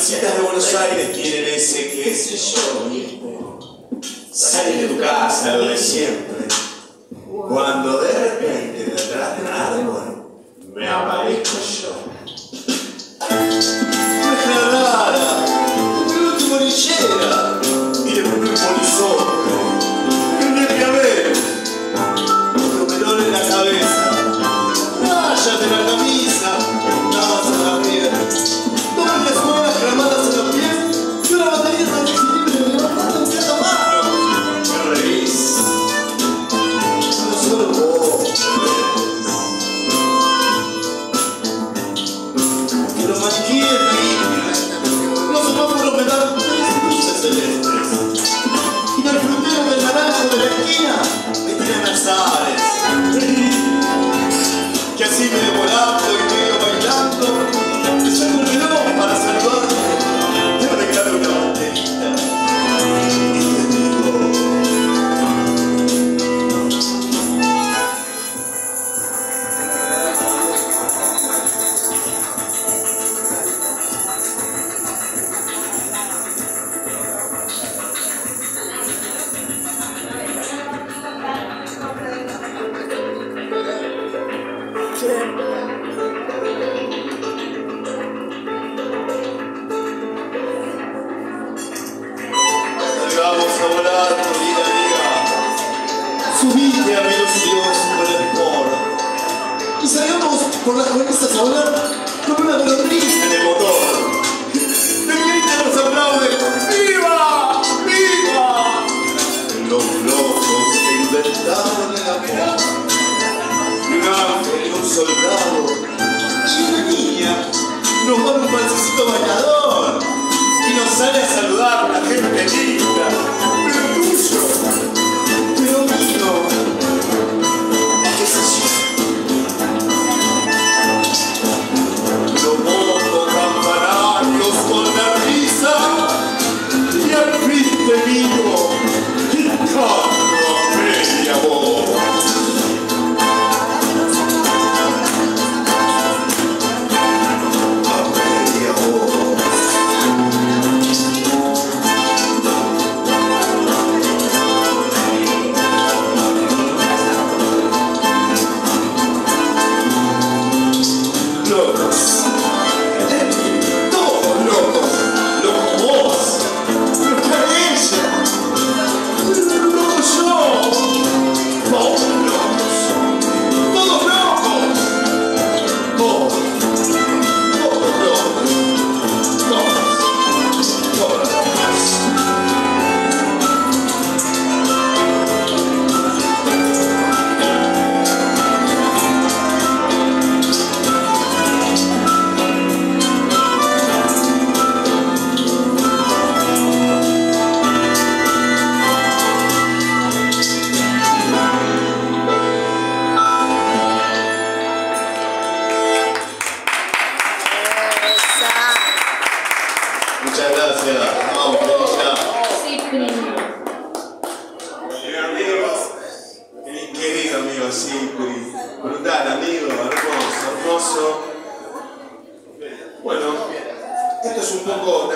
Aparecida de Buenos Aires querem esse que esse yo mismo. De tu casa, adolescente. acordás con esas ahora? Con una golondrina en el motor. ¡Me gritan los aplaudes! ¡Viva! ¡Viva! Los locos que inventaron el amor. Un ángel y un soldado. Amigo, hermoso, hermoso. Bueno, esto es un poco